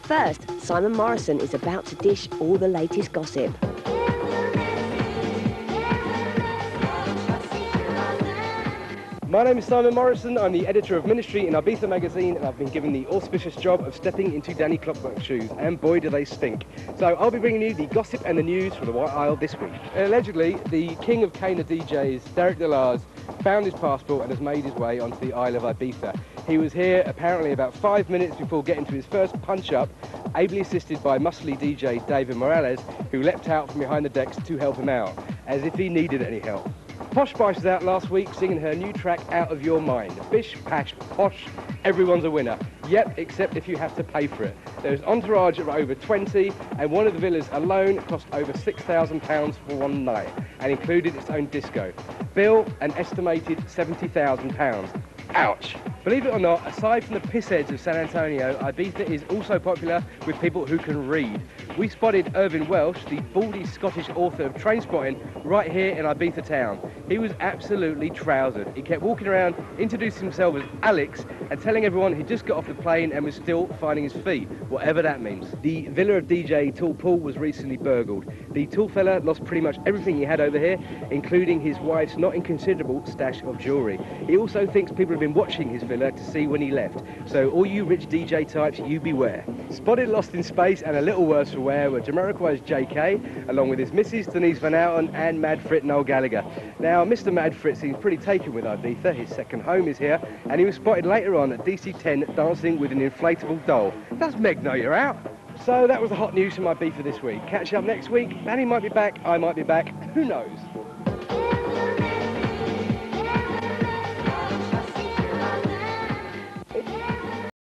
But first, Simon Morrison is about to dish all the latest gossip. My name is Simon Morrison. I'm the editor of Ministry in Ibiza magazine, and I've been given the auspicious job of stepping into Danny Clockwork's shoes, and boy, do they stink. So I'll be bringing you the gossip and the news from the White Isle this week. Allegedly, the king of Cana DJs, Derek Delars, found his passport and has made his way onto the Isle of Ibiza. He was here apparently about five minutes before getting to his first punch-up, ably assisted by muscly DJ David Morales, who leapt out from behind the decks to help him out, as if he needed any help. Posh Spice was out last week singing her new track Out of Your Mind. Bish, pash, posh, everyone's a winner. Yep, except if you have to pay for it. There's entourage of over 20 and one of the villas alone cost over £6,000 for one night and included its own disco. Bill, an estimated £70,000. Ouch. Believe it or not, aside from the pissheads of San Antonio, Ibiza is also popular with people who can read. We spotted Irvine Welsh, the baldy Scottish author of Trainspotting, right here in Ibiza town. He was absolutely trousered. He kept walking around, introducing himself as Alex, and telling everyone he just got off the plane and was still finding his feet, whatever that means. The villa of DJ Tall Paul was recently burgled. The tall fella lost pretty much everything he had over here, including his wife's not inconsiderable stash of jewellery. He also thinks people have been watching his villa to see when he left. So all you rich DJ types, you beware. Spotted lost in space and a little worse for wear were Jamiroquai's JK, along with his Mrs. Denise Van Outen and Mad Frit Noel Gallagher. Now, Mr. Mad Frit seems pretty taken with Ibiza. His second home is here, and he was spotted later on at DC10 dancing with an inflatable doll. Does Meg know you're out? So that was the hot news from Ibiza this week. Catch up next week. Danny might be back, I might be back, who knows?